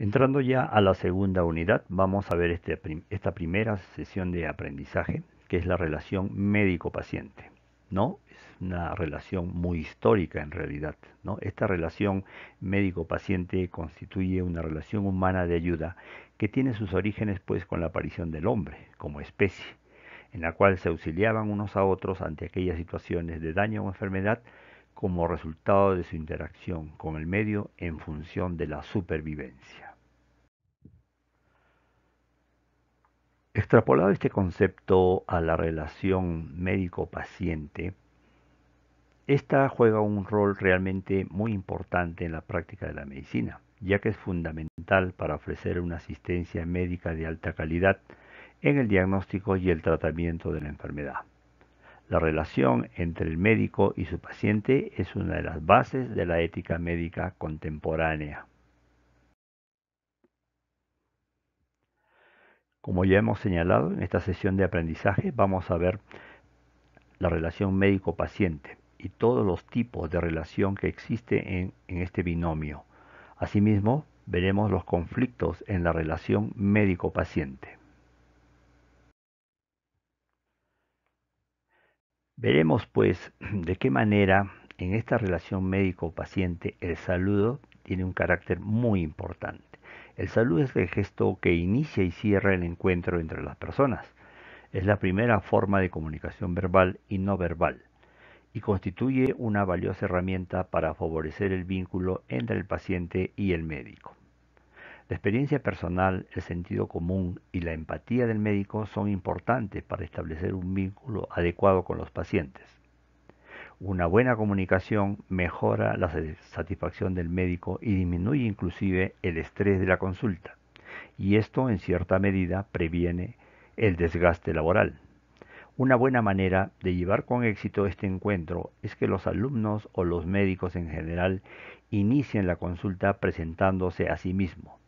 Entrando ya a la segunda unidad, vamos a ver este esta primera sesión de aprendizaje, que es la relación médico-paciente. ¿no? Es una relación muy histórica en realidad. ¿no? Esta relación médico-paciente constituye una relación humana de ayuda que tiene sus orígenes pues con la aparición del hombre como especie, en la cual se auxiliaban unos a otros ante aquellas situaciones de daño o enfermedad como resultado de su interacción con el medio en función de la supervivencia. Extrapolado este concepto a la relación médico-paciente, esta juega un rol realmente muy importante en la práctica de la medicina, ya que es fundamental para ofrecer una asistencia médica de alta calidad en el diagnóstico y el tratamiento de la enfermedad. La relación entre el médico y su paciente es una de las bases de la ética médica contemporánea. Como ya hemos señalado en esta sesión de aprendizaje, vamos a ver la relación médico-paciente y todos los tipos de relación que existe en, este binomio. Asimismo, veremos los conflictos en la relación médico-paciente. Veremos pues de qué manera en esta relación médico-paciente el saludo tiene un carácter muy importante. El saludo es el gesto que inicia y cierra el encuentro entre las personas. Es la primera forma de comunicación verbal y no verbal y constituye una valiosa herramienta para favorecer el vínculo entre el paciente y el médico. La experiencia personal, el sentido común y la empatía del médico son importantes para establecer un vínculo adecuado con los pacientes. Una buena comunicación mejora la satisfacción del médico y disminuye inclusive el estrés de la consulta. Y esto en cierta medida previene el desgaste laboral. Una buena manera de llevar con éxito este encuentro es que los alumnos o los médicos en general inicien la consulta presentándose a sí mismos,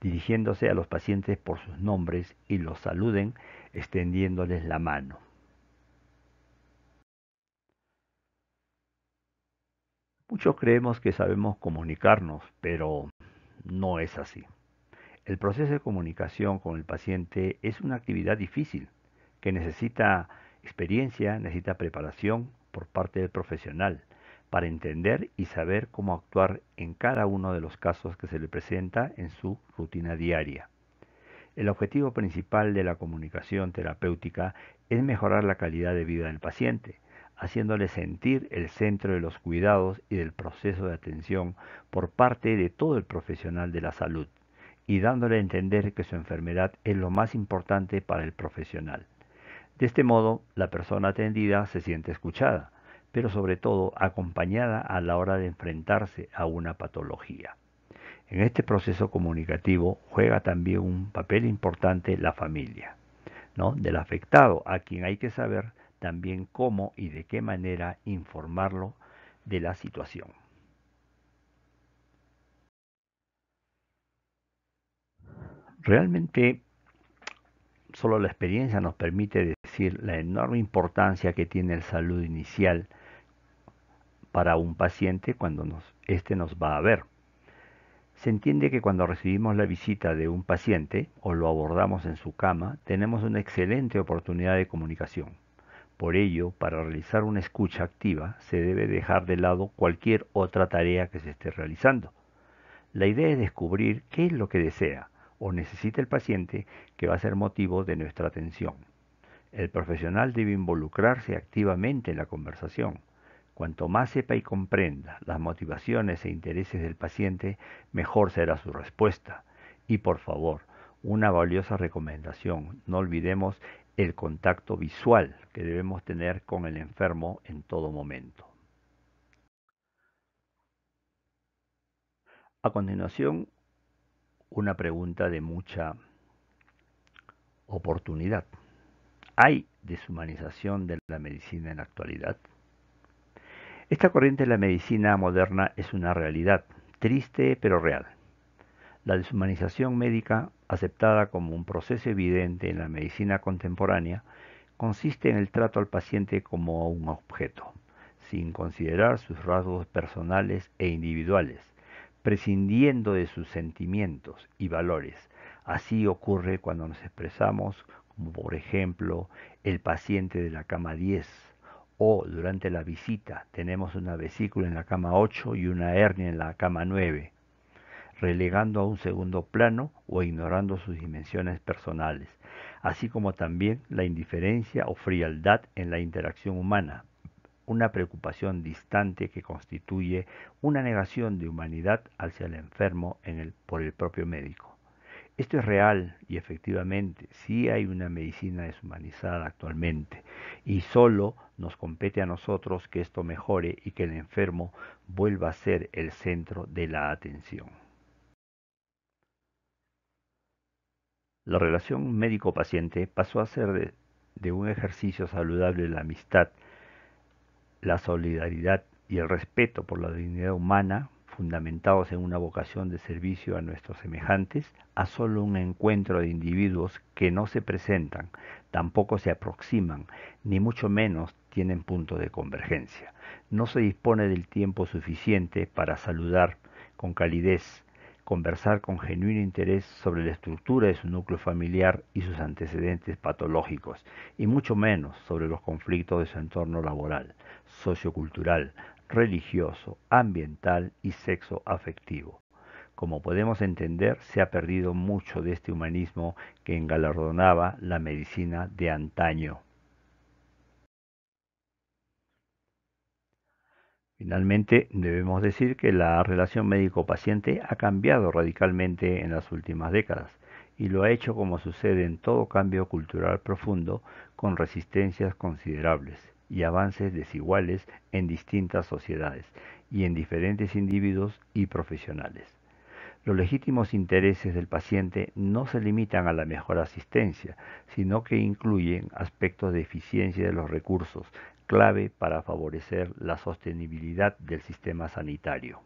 dirigiéndose a los pacientes por sus nombres y los saluden extendiéndoles la mano. Muchos creemos que sabemos comunicarnos, pero no es así. El proceso de comunicación con el paciente es una actividad difícil que necesita experiencia, necesita preparación por parte del profesional para entender y saber cómo actuar en cada uno de los casos que se le presenta en su rutina diaria. El objetivo principal de la comunicación terapéutica es mejorar la calidad de vida del paciente, haciéndole sentir el centro de los cuidados y del proceso de atención por parte de todo el profesional de la salud y dándole a entender que su enfermedad es lo más importante para el profesional. De este modo, la persona atendida se siente escuchada, pero sobre todo acompañada a la hora de enfrentarse a una patología. En este proceso comunicativo juega también un papel importante la familia, ¿no? Del afectado, a quien hay que saber también cómo y de qué manera informarlo de la situación. Realmente solo la experiencia nos permite decir la enorme importancia que tiene el salud inicial para un paciente cuando nos, este nos va a ver. Se entiende que cuando recibimos la visita de un paciente o lo abordamos en su cama, tenemos una excelente oportunidad de comunicación. Por ello, para realizar una escucha activa se debe dejar de lado cualquier otra tarea que se esté realizando. La idea es descubrir qué es lo que desea o necesita el paciente que va a ser motivo de nuestra atención. El profesional debe involucrarse activamente en la conversación. Cuanto más sepa y comprenda las motivaciones e intereses del paciente, mejor será su respuesta. Y por favor, una valiosa recomendación, no olvidemos el contacto visual que debemos tener con el enfermo en todo momento. A continuación, una pregunta de mucha oportunidad. ¿Hay deshumanización de la medicina en la actualidad? Esta corriente de la medicina moderna es una realidad, triste pero real. La deshumanización médica, aceptada como un proceso evidente en la medicina contemporánea, consiste en el trato al paciente como un objeto, sin considerar sus rasgos personales e individuales, prescindiendo de sus sentimientos y valores. Así ocurre cuando nos expresamos como por ejemplo el paciente de la cama 10 o durante la visita tenemos una vesícula en la cama 8 y una hernia en la cama 9, relegando a un segundo plano o ignorando sus dimensiones personales, así como también la indiferencia o frialdad en la interacción humana, una preocupación distante que constituye una negación de humanidad hacia el enfermo por el propio médico. Esto es real y efectivamente sí hay una medicina deshumanizada actualmente y solo nos compete a nosotros que esto mejore y que el enfermo vuelva a ser el centro de la atención. La relación médico-paciente pasó a ser de, un ejercicio saludable de la amistad la solidaridad y el respeto por la dignidad humana, fundamentados en una vocación de servicio a nuestros semejantes, a solo un encuentro de individuos que no se presentan, tampoco se aproximan, ni mucho menos tienen punto de convergencia. No se dispone del tiempo suficiente para saludar con calidez, conversar con genuino interés sobre la estructura de su núcleo familiar y sus antecedentes patológicos, y mucho menos sobre los conflictos de su entorno laboral, sociocultural, religioso, ambiental y sexo afectivo. Como podemos entender, se ha perdido mucho de este humanismo que engalardonaba la medicina de antaño. Finalmente, debemos decir que la relación médico-paciente ha cambiado radicalmente en las últimas décadas y lo ha hecho como sucede en todo cambio cultural profundo con resistencias considerables y avances desiguales en distintas sociedades y en diferentes individuos y profesionales. Los legítimos intereses del paciente no se limitan a la mejor asistencia, sino que incluyen aspectos de eficiencia de los recursos, clave para favorecer la sostenibilidad del sistema sanitario.